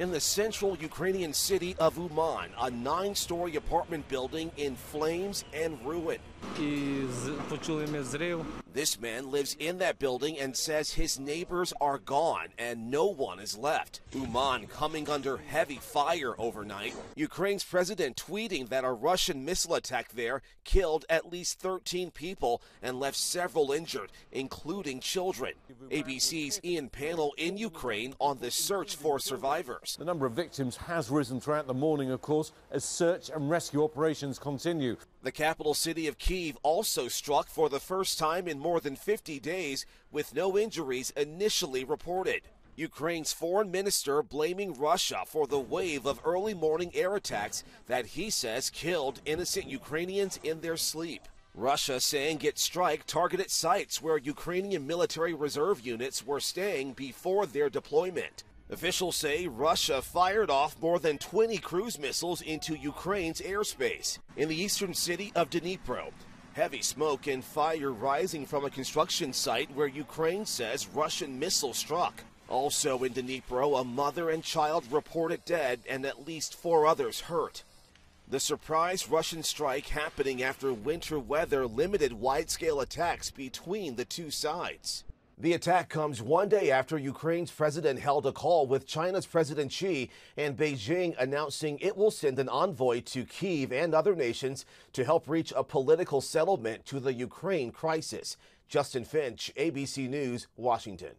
In the central Ukrainian city of Uman, a nine story apartment building in flames and ruin. This man lives in that building and says his neighbors are gone and no one is left. Uman coming under heavy fire overnight. Ukraine's president tweeting that a Russian missile attack there killed at least 13 people and left several injured, including children. ABC's Ian Pannell in Ukraine on the search for survivors. The number of victims has risen throughout the morning, of course, as search and rescue operations continue. The capital city of Kiev also struck for the first time in more than 50 days with no injuries initially reported. Ukraine's foreign minister blaming Russia for the wave of early morning air attacks that he says killed innocent Ukrainians in their sleep. Russia saying its strike targeted sites where Ukrainian military reserve units were staying before their deployment. Officials say Russia fired off more than 20 cruise missiles into Ukraine's airspace in the eastern city of Dnipro. Heavy smoke and fire rising from a construction site where Ukraine says Russian missile struck. Also in Dnipro, a mother and child reported dead and at least four others hurt. The surprise Russian strike happening after winter weather limited wide scale attacks between the two sides. The attack comes one day after Ukraine's president held a call with China's President Xi and Beijing announcing it will send an envoy to Kiev and other nations to help reach a political settlement to the Ukraine crisis. Justin Finch, ABC News, Washington.